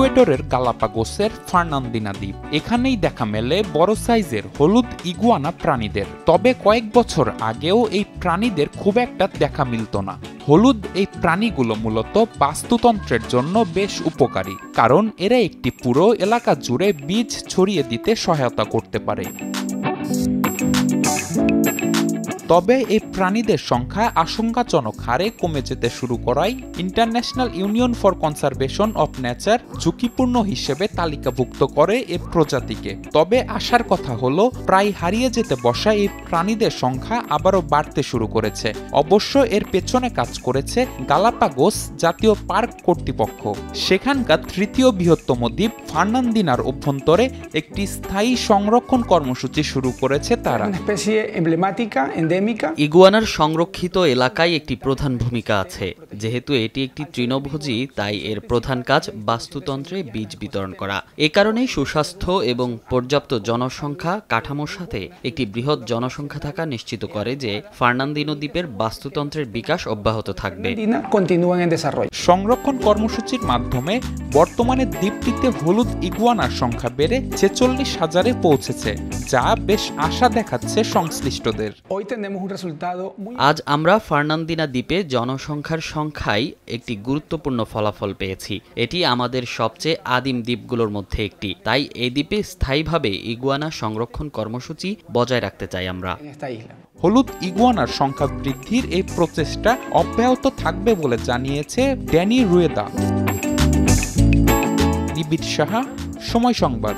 ইকুয়েডরের গালাপাগোসের ফার্নান্দিনা দ্বীপ এখানেই দেখা মেলে বড় সাইজের হলুদ ইগুয়ানা প্রাণীদের। তবে কয়েক বছর আগেও এই প্রাণীদের খুব একটা দেখা মিলত না। হলুদ এই প্রাণীগুলো মূলত বাস্তুতন্ত্রের জন্য বেশ উপকারী, কারণ এরা একটি পুরো এলাকা জুড়ে বীজ ছড়িয়ে দিতে সহায়তা করতে পারে। তবে এই প্রাণীদের সংখ্যা আশঙ্কাজনক হারে কমে যেতে শুরু করায় International Union for Conservation of Nature ঝুঁকিপূর্ণ হিসেবে তালিকাভুক্ত করে এ প্রজাতিকে। তবে আসার কথা হলো, প্রায় হারিয়ে যেতে বসা এই প্রাণীদের সংখ্যা আবারও বাড়তে শুরু করেছে। অবশ্য এর পেছনে কাজ করেছে গালাপাগোস জাতীয় পার্ক কর্তৃপক্ষ। সেখানকার তৃতীয় বৃহত্তম দ্বীপ ফার্নান্দিনার অভ্যন্তরে একটি স্থায়ী সংরক্ষণ কর্মসূচি শুরু করেছে তারা। ইগুয়ানার সংরক্ষিত এলাকায় একটি প্রধান ভূমিকা আছে। যেহেতু এটি একটি তৃণভোজী তাই এর প্রধান কাজ বাস্তুতন্ত্রে বীজ বিতরণ করা। এ কারণেই সুস্বাস্থ্য এবং পর্যাপ্ত জনসংখ্যা কাঠামোর সাথে একটি বৃহৎ জনসংখ্যা থাকা নিশ্চিত করে যে ফার্নান্দিনো দ্বীপের বাস্তুতন্ত্রের বিকাশ অব্যাহত থাকবে. সংরক্ষণ কর্মসূচির মাধ্যমে বর্তমানে দ্বীপটিতে হলুদ ইগুয়ানার সংখ্যা বেড়ে ছেচল্লিশ হাজারে পৌঁছেছে যা বেশ আশা দেখাচ্ছে সংশ্লিষ্টদের। আজ আমরা ফার্নান্দিনা দ্বীপে জনসংখ্যার সংখ্যায় একটি গুরুত্বপূর্ণ ফলাফল পেয়েছি। এটি আমাদের সবচেয়ে আদিম দ্বীপগুলোর মধ্যে একটি। তাই এই দ্বীপে স্থায়ীভাবে ইগুয়ানা সংরক্ষণ কর্মসূচি বজায় রাখতে চাই আমরা. হলুদ ইগুয়ানার সংখ্যা বৃদ্ধির এই প্রচেষ্টা অব্যাহত থাকবে বলে জানিয়েছে ড্যানি রুয়েদা। নিবিড় সাহা সময় সংবাদ।